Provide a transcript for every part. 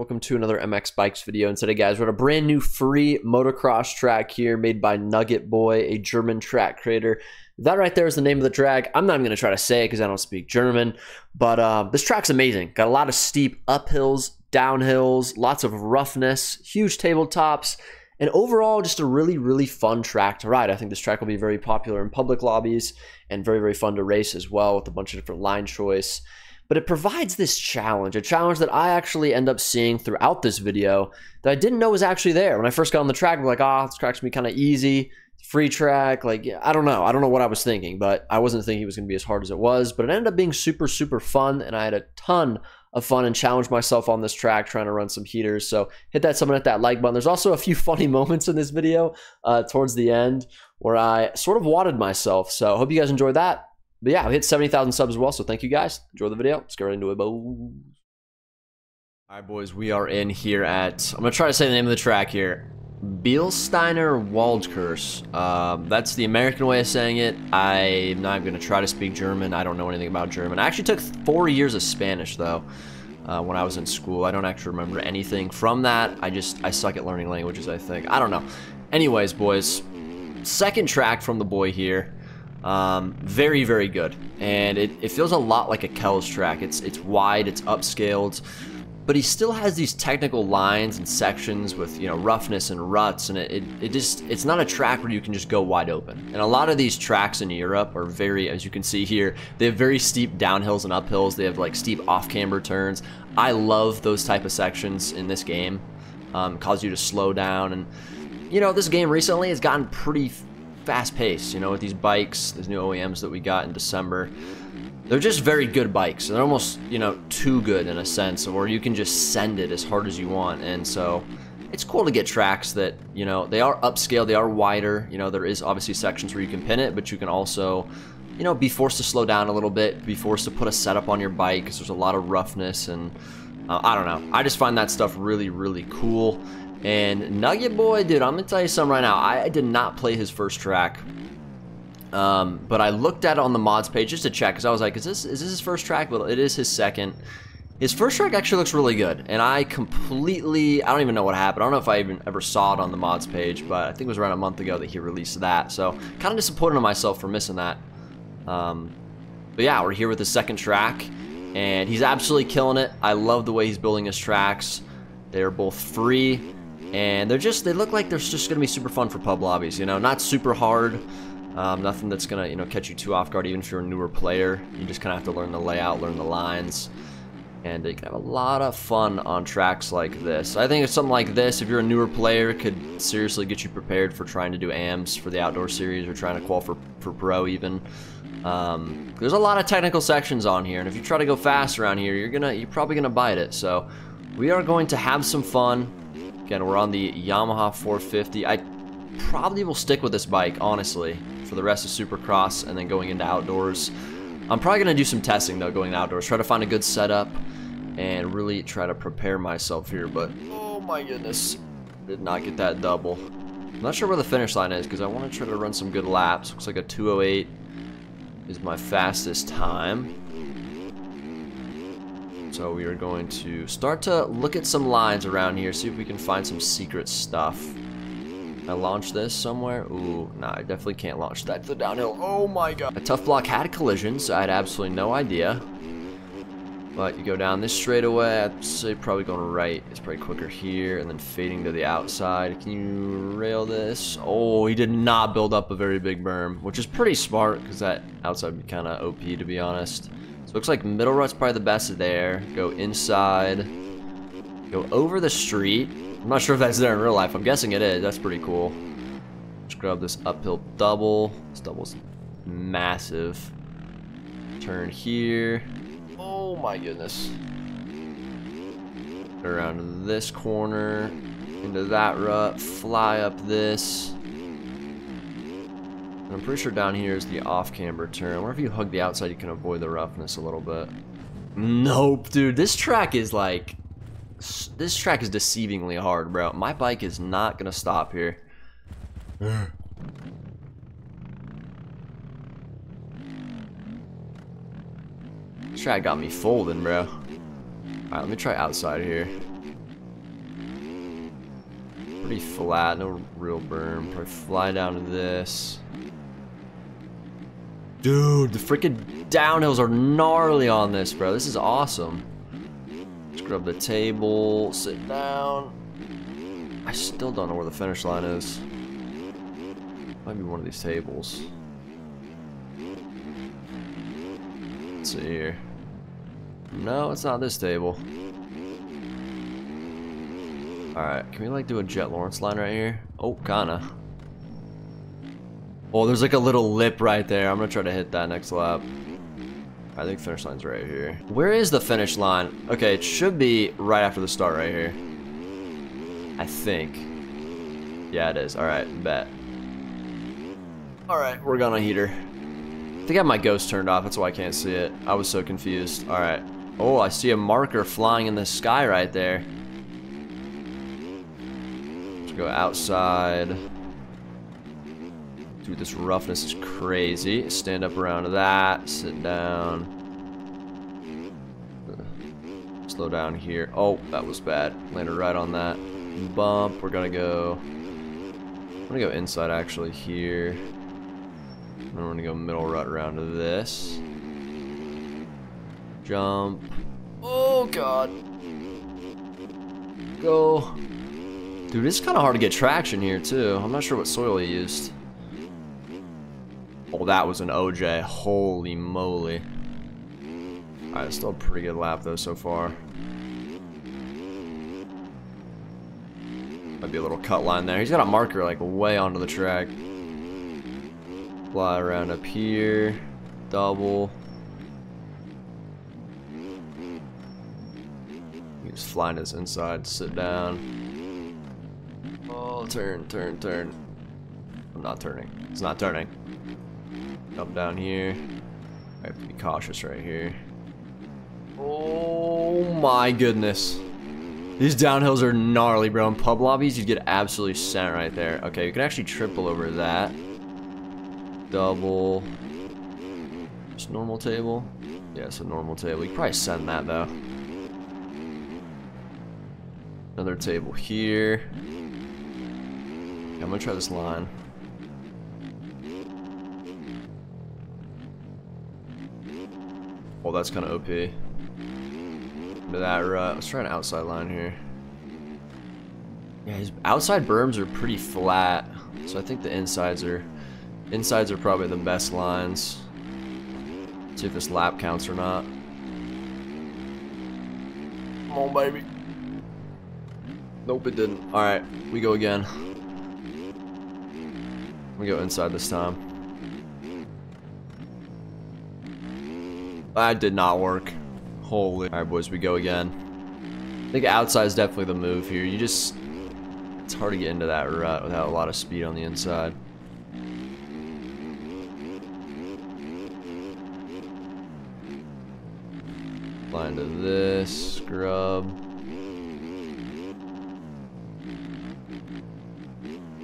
welcome to another MX Bikes video. And today guys, we're at a brand new free motocross track here made by NuggetBoi, a German track creator. That right there is the name of the track. I'm not even going to try to say it because I don't speak German, but uh, this track's amazing. Got a lot of steep uphills, downhills, lots of roughness, huge tabletops, and overall just a really, really fun track to ride. I think this track will be very popular in public lobbies and very, very fun to race as well with a bunch of different line choice but it provides this challenge, a challenge that I actually end up seeing throughout this video that I didn't know was actually there. When I first got on the track, I'm like, ah, oh, this track's gonna be kind of easy, free track. Like, I don't know. I don't know what I was thinking, but I wasn't thinking it was gonna be as hard as it was. But it ended up being super, super fun, and I had a ton of fun and challenged myself on this track trying to run some heaters. So hit that someone at that like button. There's also a few funny moments in this video uh, towards the end where I sort of wadded myself. So hope you guys enjoyed that. But yeah, we hit 70,000 subs as well. So thank you guys. Enjoy the video. Let's get right into it. boys. All right, boys, we are in here at, I'm going to try to say the name of the track here. Bielsteiner Waldkurs. Um, that's the American way of saying it. I'm not going to try to speak German. I don't know anything about German. I actually took four years of Spanish, though, uh, when I was in school. I don't actually remember anything from that. I just, I suck at learning languages, I think. I don't know. Anyways, boys, second track from the boy here. Um, very, very good. And it, it feels a lot like a Kells track. It's, it's wide, it's upscaled, but he still has these technical lines and sections with, you know, roughness and ruts. And it, it, it just, it's not a track where you can just go wide open. And a lot of these tracks in Europe are very, as you can see here, they have very steep downhills and uphills. They have like steep off camber turns. I love those type of sections in this game. Um, cause you to slow down and, you know, this game recently has gotten pretty fast pace, you know, with these bikes, these new OEMs that we got in December. They're just very good bikes. They're almost, you know, too good in a sense, or you can just send it as hard as you want. And so it's cool to get tracks that, you know, they are upscale, they are wider. You know, there is obviously sections where you can pin it, but you can also, you know, be forced to slow down a little bit, be forced to put a setup on your bike because there's a lot of roughness and uh, I don't know. I just find that stuff really, really cool. And NuggetBoi, dude, I'm gonna tell you something right now. I, did not play his first track. Um, but I looked at it on the mods page just to check because I was like, is this is this his first track? Well, it is his second. His first track actually looks really good, and I completely, I don't even know what happened. I don't know if I even ever saw it on the mods page, but I think it was around a month ago that he released that. So kind of disappointed in myself for missing that. Um, but yeah, we're here with his second track, and he's absolutely killing it. I love the way he's building his tracks. They're both free and they're just they look like they're just gonna be super fun for pub lobbies you know? Not super hard um, nothing that's gonna you know catch you too off guard even if you're a newer player. You just kind of have to learn the layout learn the lines. And you can have a lot of fun on tracks like this. I think it's something like this if you're a newer player could seriously get you prepared for trying to do AMs for the outdoor series or trying to qual for, for pro even. Um, there's a lot of technical sections on here and if you try to go fast around here you're gonna you're probably gonna bite it. So we are going to have some fun Again, we're on the Yamaha 450. I probably will stick with this bike, honestly, for the rest of Supercross and then going into outdoors. I'm probably going to do some testing, though, going outdoors. Try to find a good setup and really try to prepare myself here. But, oh my goodness, did not get that double. I'm not sure where the finish line is because I want to try to run some good laps. Looks like a 208 is my fastest time. So we are going to start to look at some lines around here, see if we can find some secret stuff. I launch this somewhere? Ooh, nah, I definitely can't launch that to the downhill. Oh my god. A tough block had collisions, so I had absolutely no idea. But you go down this straightaway, I'd say probably going right. It's probably quicker here, and then fading to the outside. Can you rail this? Oh, he did not build up a very big berm, which is pretty smart, because that outside would be kind of OP, to be honest. So looks like middle rut's probably the best there. Go inside. Go over the street. I'm not sure if that's there in real life. I'm guessing it is. That's pretty cool. Let's grab this uphill double. This double's massive. Turn here. Oh my goodness. Around this corner. Into that rut. Fly up this. I'm pretty sure down here is the off-camber turn. Wonder if you hug the outside, you can avoid the roughness a little bit. Nope, dude. This track is like... This track is deceivingly hard, bro. My bike is not going to stop here. This track got me folding, bro. Alright, let me try outside here. Pretty flat, no real berm. Probably fly down to this. Dude, the freaking downhills are gnarly on this, bro. This is awesome. Scrub the table, sit down. I still don't know where the finish line is. Might be one of these tables. Let's see here. No, it's not this table. Alright, can we like do a Jet Lawrence line right here? Oh, kinda. Oh, there's like a little lip right there. I'm gonna try to hit that next lap. I think finish line's right here. Where is the finish line? Okay, it should be right after the start right here. I think. Yeah, it is. Alright, bet. Alright, we're gonna heater. I think I have my ghost turned off. That's why I can't see it. I was so confused. Alright. Oh, I see a marker flying in the sky right there. Let's go outside. Dude, this roughness is crazy. Stand up around that. Sit down. Slow down here. Oh, that was bad. Landed right on that bump. We're gonna go... I'm gonna go inside actually here. We're gonna go middle rut around to this. Jump. Oh god. Go. Dude, it's kind of hard to get traction here too. I'm not sure what soil he used. Oh, that was an OJ. Holy moly. Alright, still a pretty good lap though so far. Might be a little cut line there. He's got a marker like way onto the track. Fly around up here. Double. He's flying his inside. Sit down. Oh, turn, turn, turn. I'm not turning. It's not turning. Jump down here. I have to be cautious right here. Oh my goodness. These downhills are gnarly, bro. In pub lobbies, you get absolutely sent right there. Okay, you can actually triple over that. Double. Just normal table. Yeah, it's a normal table. You probably send that, though. Another table here. I'm gonna try this line. Oh, that's kind of OP. Into that rut. Let's try an outside line here. Yeah, his outside berms are pretty flat, so I think the insides are insides are probably the best lines. see if this lap counts or not. Come on, baby. Nope, it didn't. All right, we go again. We go inside this time. That did not work. Holy. Alright, boys, we go again. I think outside is definitely the move here. You just... It's hard to get into that rut without a lot of speed on the inside. Fly into this. Scrub.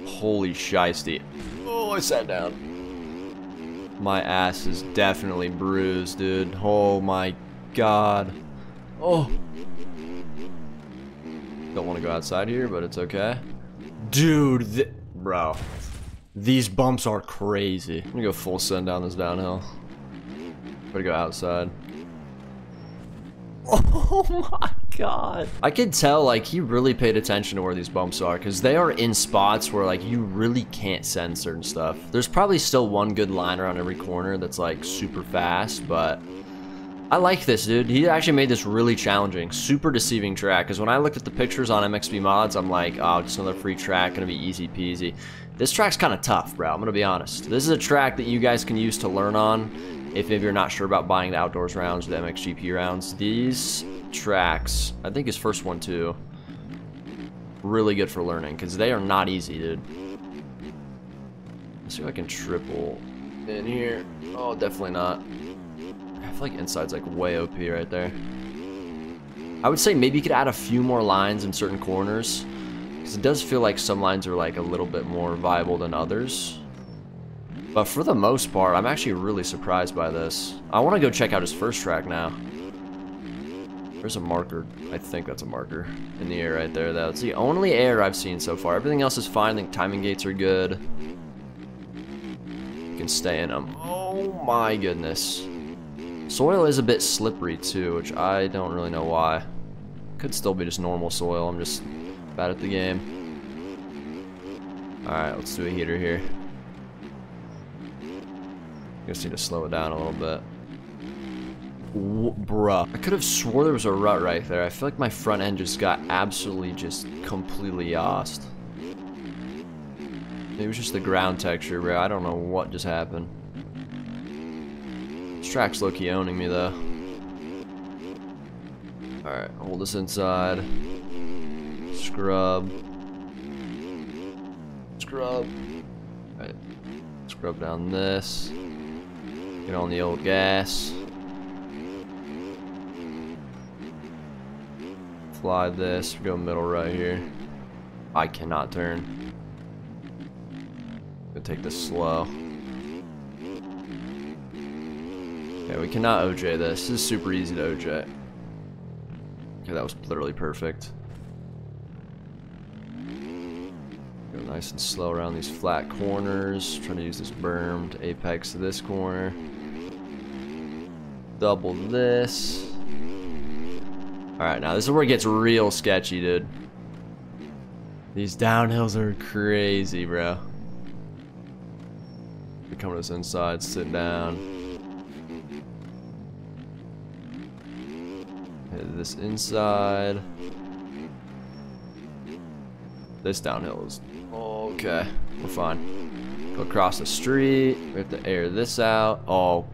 Holy shiesty. Oh, I sat down. My ass is definitely bruised, dude. Oh my god. Oh. Don't want to go outside here, but it's okay. Dude, th bro. These bumps are crazy. I'm gonna go full send down this downhill. Better go outside. Oh my god. I could tell, like, he really paid attention to where these bumps are, because they are in spots where, like, you really can't send certain stuff. There's probably still one good line around every corner that's, like, super fast, but I like this, dude. He actually made this really challenging. Super deceiving track, because when I looked at the pictures on MXB Mods, I'm like, oh, just another free track, gonna be easy peasy. This track's kind of tough, bro. I'm gonna be honest. This is a track that you guys can use to learn on if maybe you're not sure about buying the outdoors rounds the MXGP rounds. These tracks, I think his first one too, really good for learning because they are not easy, dude. Let's see if I can triple in here. Oh, definitely not. I feel like inside's like way OP right there. I would say maybe you could add a few more lines in certain corners because it does feel like some lines are like a little bit more viable than others. But for the most part, I'm actually really surprised by this. I want to go check out his first track now. There's a marker. I think that's a marker in the air right there. That's the only air I've seen so far. Everything else is fine. The timing gates are good. You can stay in them. Oh my goodness. Soil is a bit slippery too, which I don't really know why. Could still be just normal soil. I'm just bad at the game. Alright, let's do a heater here. Just need to slow it down a little bit. W bruh. I could have swore there was a rut right there. I feel like my front end just got absolutely just completely lost. It was just the ground texture, bro. I don't know what just happened. This track's low-key owning me, though. Alright, hold this inside. Scrub. Scrub. Alright. Scrub down this. Get on the old gas. Fly this, go middle right here. I cannot turn. Gonna take this slow. Okay, we cannot OJ this. This is super easy to OJ. Okay, that was literally perfect. Go nice and slow around these flat corners. Trying to use this berm to apex to this corner double this. Alright, now this is where it gets real sketchy, dude. These downhills are crazy, bro. We come to this inside, sit down. Hit this inside. This downhill is okay. We're fine. Go across the street. We have to air this out. Oh,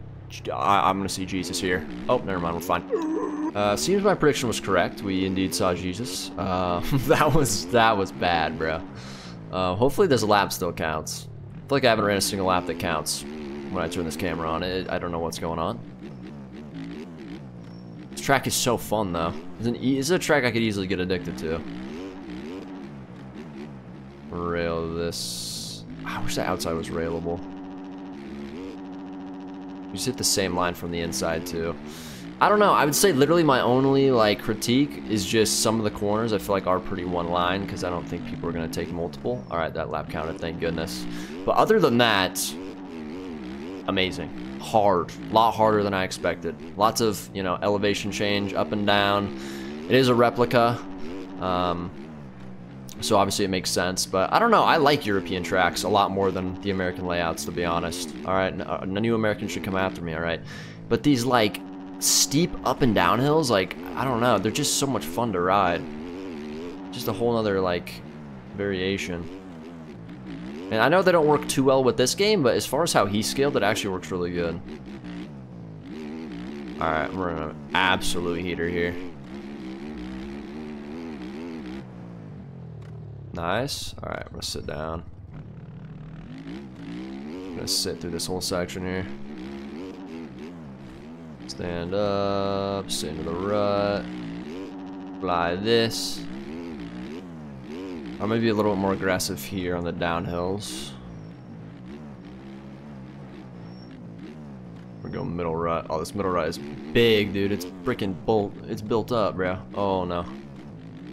I, am gonna see Jesus here. Oh, never mind, we're fine. Uh, seems my prediction was correct. We indeed saw Jesus. Uh, that was that was bad, bro. Uh, hopefully this lap still counts. I feel like I haven't ran a single lap that counts when I turn this camera on. It, I don't know what's going on. This track is so fun, though. It's, an e it's a track I could easily get addicted to. Rail this. I wish the outside was railable. Just hit the same line from the inside too. I don't know. I would say literally my only like critique is just some of the corners I feel like are pretty one line because I don't think people are going to take multiple. All right, that lap counted, thank goodness. But other than that, amazing. Hard. A lot harder than I expected. Lots of, you know, elevation change up and down. It is a replica. Um, so obviously it makes sense. But I don't know. I like European tracks a lot more than the American layouts, to be honest. All right, a uh, new American should come after me. All right, but these like steep up and down hills, like I don't know, they're just so much fun to ride. Just a whole other like variation. And I know they don't work too well with this game, but as far as how he scaled, it actually works really good. Alright, we're in an absolute heater here. Nice. Alright, I'm gonna sit down. I'm gonna sit through this whole section here. Stand up, sit into the rut. Fly this. I'm gonna be a little bit more aggressive here on the downhills. We're going middle rut. Oh, this middle rut is big, dude. It's freaking bolt. It's built up, bro. Oh no.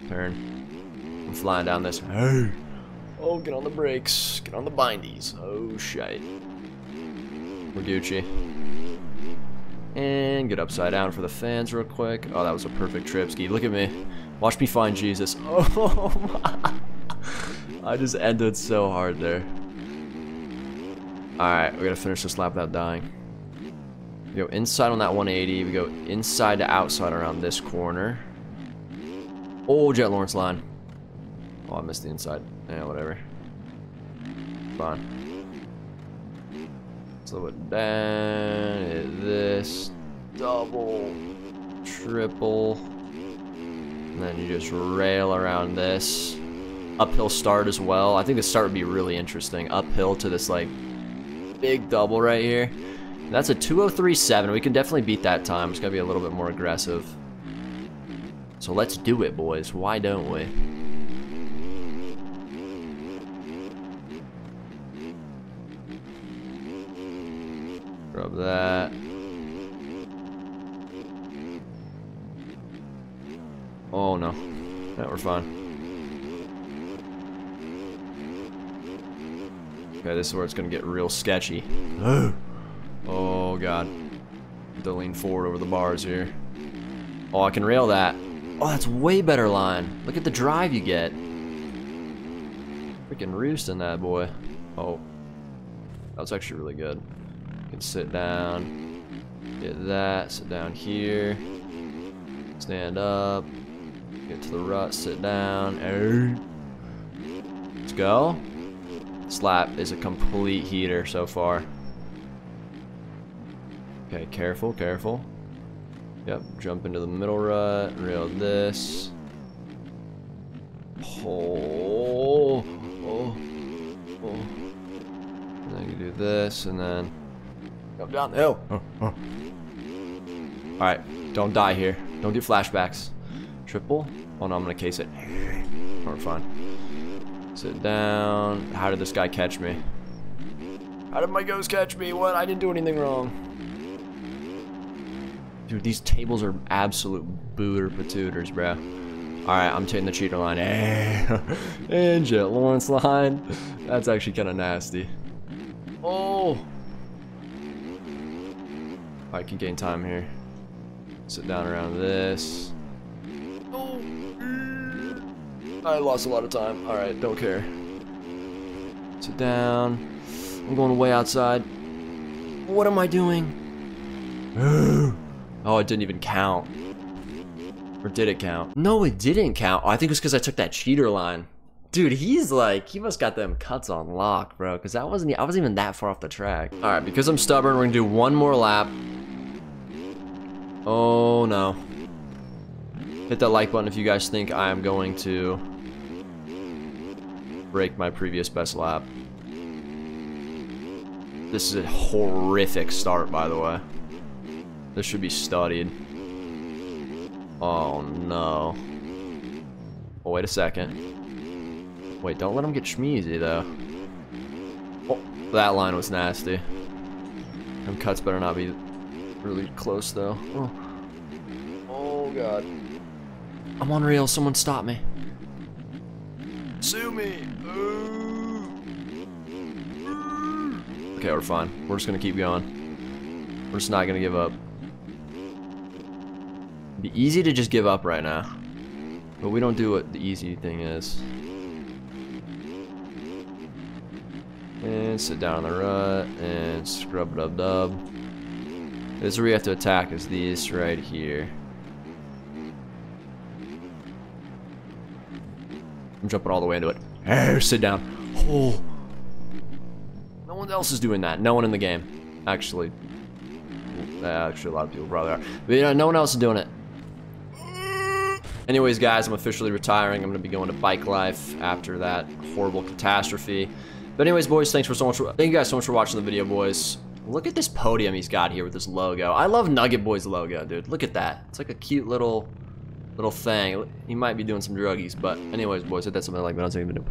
Turn. I'm flying down this. Hey. Oh, get on the brakes. Get on the bindies. Oh, shit. We're Gucci. And get upside down for the fans real quick. Oh, that was a perfect trip, Ski. Look at me. Watch me find Jesus. Oh, my. I just ended so hard there. Alright, we gotta finish this lap without dying. We go inside on that 180. We go inside to outside around this corner. Oh, Jet Lawrence line. Oh, I missed the inside. Yeah, whatever. Fine. Slow it down. Hit this. Double. Triple. And then you just rail around this. Uphill start as well. I think the start would be really interesting. Uphill to this, like, big double right here. That's a 203.7. We can definitely beat that time. It's going to be a little bit more aggressive. So let's do it, boys. Why don't we? That. Oh no. Yeah, we're fine. Okay, this is where it's gonna get real sketchy. oh god. To lean forward over the bars here. Oh, I can rail that. Oh, that's way better line. Look at the drive you get. Freaking roosting that boy. Oh. That was actually really good. Sit down. Get that. Sit down here. Stand up. Get to the rut. Sit down. Let's go. Slap is a complete heater so far. Okay, careful, careful. Yep, jump into the middle rut, rail this. Oh, oh, oh. And then you do this, and then come down the hill. Oh, oh. Alright, don't die here. Don't do flashbacks. Triple? Oh no, I'm gonna case it. We're fine. Sit down. How did this guy catch me? How did my ghost catch me? What? I didn't do anything wrong. Dude, these tables are absolute booter patooters, bro. Alright, I'm taking the cheater line. and Jet Lawrence line. That's actually kind of nasty. Oh! I can gain time here. Sit down around this. I lost a lot of time. Alright, don't care. Sit down. I'm going way outside. What am I doing? oh, it didn't even count. Or did it count? No, it didn't count. I think it was because I took that cheater line. Dude, he's like, he must got them cuts on lock, bro. Because that wasn't, I wasn't even that far off the track. All right, because I'm stubborn, we're gonna do one more lap. Oh no. Hit that like button if you guys think I am going to break my previous best lap. This is a horrific start, by the way. This should be studied. Oh, no. Oh, wait a second. Wait, don't let him get schmeezy, though. Oh, that line was nasty. Them cuts better not be really close, though. Oh, oh God. I'm on rails. Someone stop me. Sue me. Okay, we're fine. We're just gonna keep going. We're just not gonna give up. It'd be easy to just give up right now. But we don't do what the easy thing is. And sit down on the rut and scrub dub dub. This is where we have to attack is these right here. I'm jumping all the way into it. Hey, sit down. Oh. No one else is doing that. No one in the game. Actually. Actually, a lot of people probably are. But no one else is doing it. Anyways, guys, I'm officially retiring. I'm going to be going to bike life after that horrible catastrophe. But anyways, boys, thanks for so much. Thank you guys so much for watching the video, boys. Look at this podium he's got here with this logo. I love NuggetBoi's logo, dude. Look at that. It's like a cute little little thing. He might be doing some druggies, but anyways, boys, hit that something like that. I'll take a video.